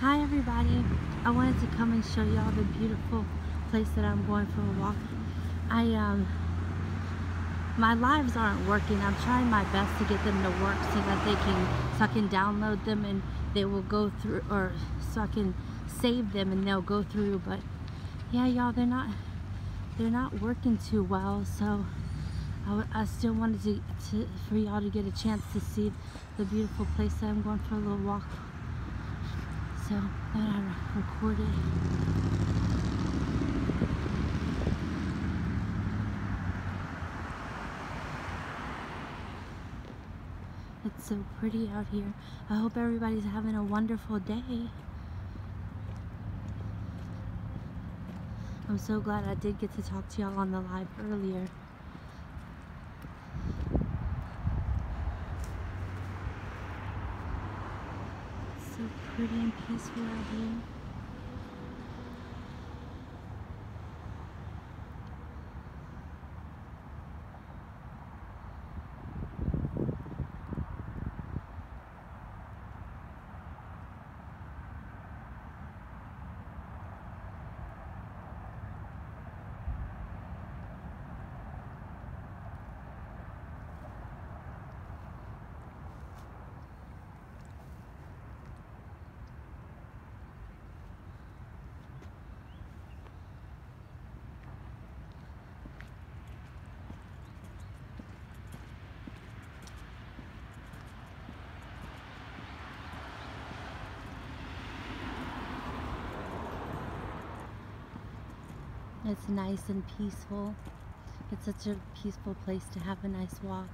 Hi everybody. I wanted to come and show y'all the beautiful place that I'm going for a walk. I um my lives aren't working. I'm trying my best to get them to work so that they can so I can download them and they will go through or so I can save them and they'll go through but yeah y'all they're not they're not working too well so I, I still wanted to, to for y'all to get a chance to see the beautiful place that I'm going for a little walk so that I recorded. It's so pretty out here. I hope everybody's having a wonderful day. I'm so glad I did get to talk to y'all on the live earlier. so pretty and peaceful out here. It's nice and peaceful. It's such a peaceful place to have a nice walk.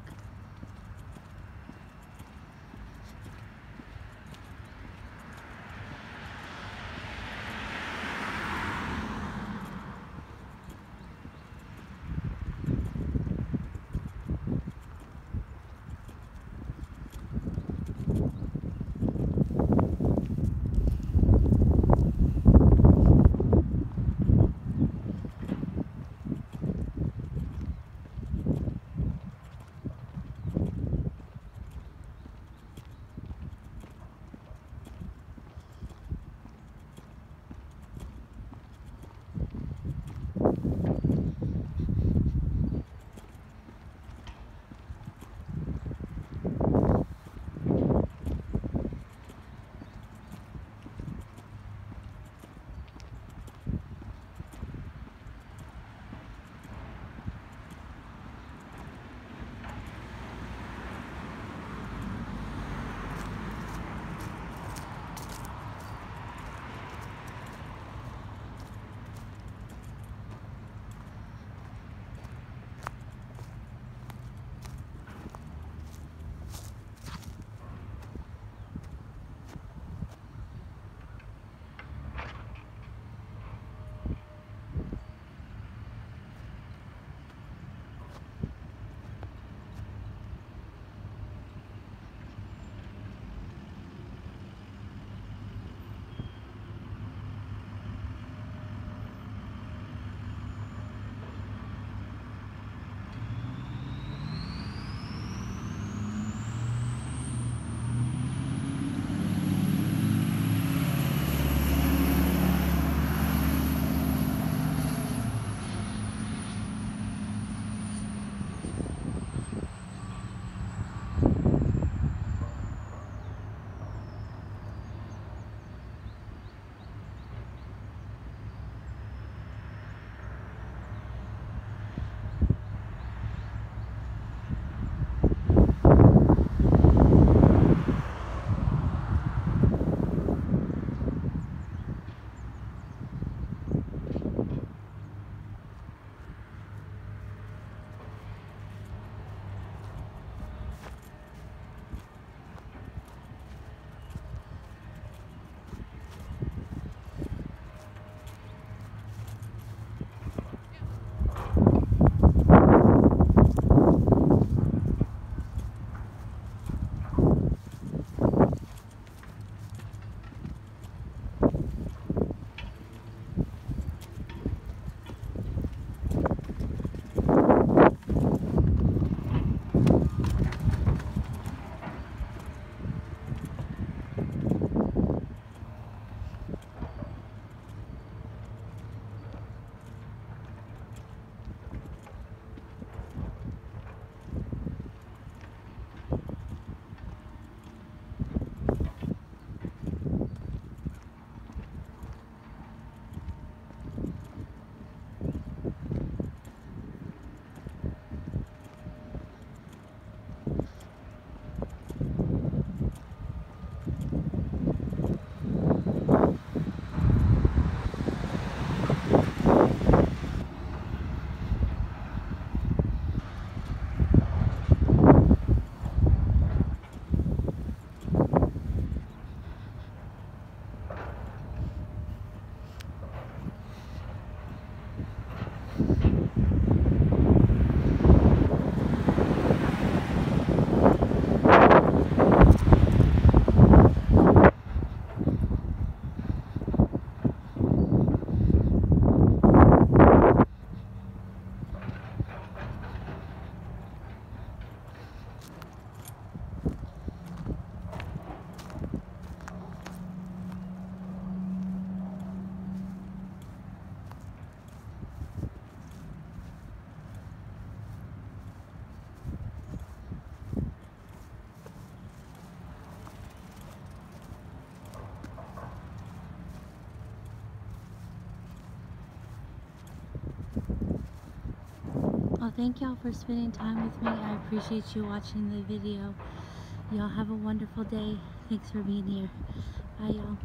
Thank y'all for spending time with me. I appreciate you watching the video. Y'all have a wonderful day. Thanks for being here. Bye, y'all.